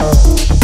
Oh.